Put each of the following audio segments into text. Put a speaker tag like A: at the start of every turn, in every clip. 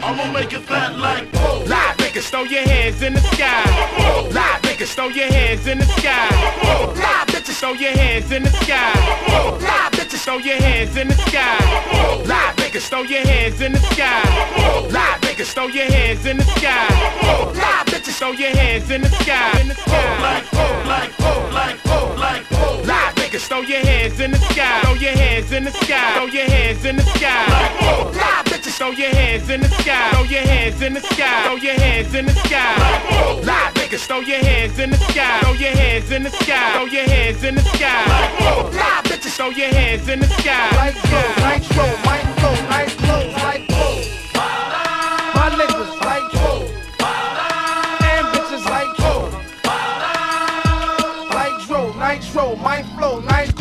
A: I'ma make it fat like whoa.
B: Live niggas, throw your hands in the sky. Live niggas, throw your hands in the sky. Live bitches, throw your hands in the sky. Live bitches, throw your hands in the sky. Live niggas, throw your hands in the sky. Live niggas, throw your hands in the sky. Live bitches, throw your hands in the sky. In the sky.
A: Like whoa, like whoa, like whoa, like whoa.
B: Live niggas, throw your hands in the sky. Throw your hands in the sky. Throw your hands in the sky. Live bitches, throw your hands in the sky. Throw your hands in the sky. Throw your hands in the sky. Live niggas, throw your hands in the sky. Throw your hands in the sky. Throw your hands in the sky. Live bitches, throw your hands in the sky.
C: Like flow, like flow, like flow, like flow, like. My niggas like flow. And bitches like flow. Like dro, nitro, my flow, nice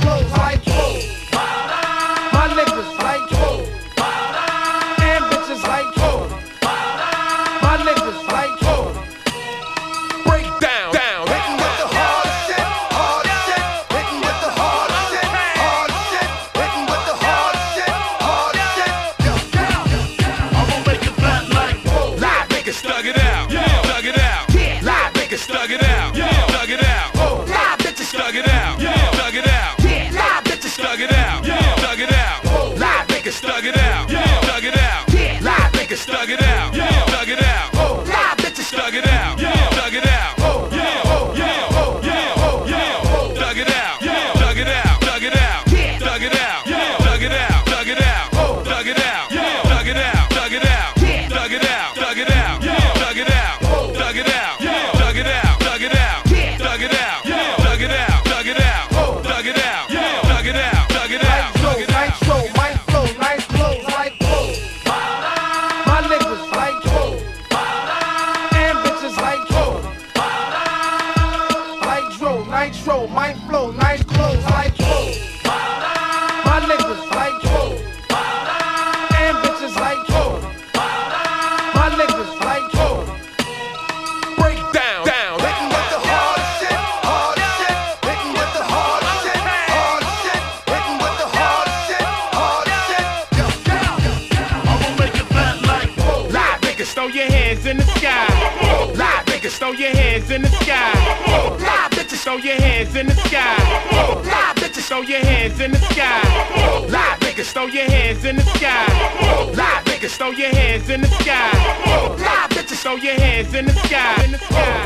B: Yo,
D: thug it out. Oh,
B: nah, bitches,
D: thug it out.
C: Nitro, my flow, nice clothes, like flow. My niggas like flow. And bitches like flow. My niggas like flow.
B: break down, down.
C: Hitting with the hard shit, hard shit. Hitting with the hard shit, hard shit. Hitting with the hard shit, hard shit.
A: I'ma make it fat like whoa.
B: Live niggas, throw your hands in the sky. Live niggas, throw your hands in the sky. Live throw your hands in the sky. Live bitches, throw your hands in the sky. Live niggas, throw your hands in the sky. Live niggas, throw your hands in the sky. Live bitches, throw your hands. In the sky.